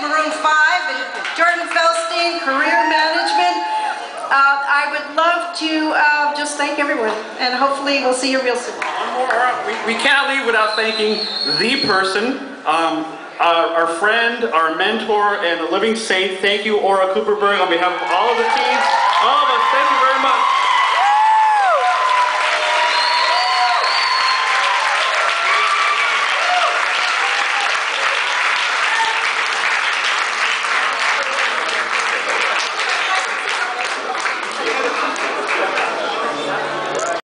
Maroon 5 and Jordan Feldstein, Career Management. Uh, I would love to uh, just thank everyone, and hopefully we'll see you real soon. One more, uh, we, we can't leave without thanking the person, um, our, our friend, our mentor, and a living saint. Thank you, Aura Cooperberg, on behalf of all of the teams, all of us. Thank you very much.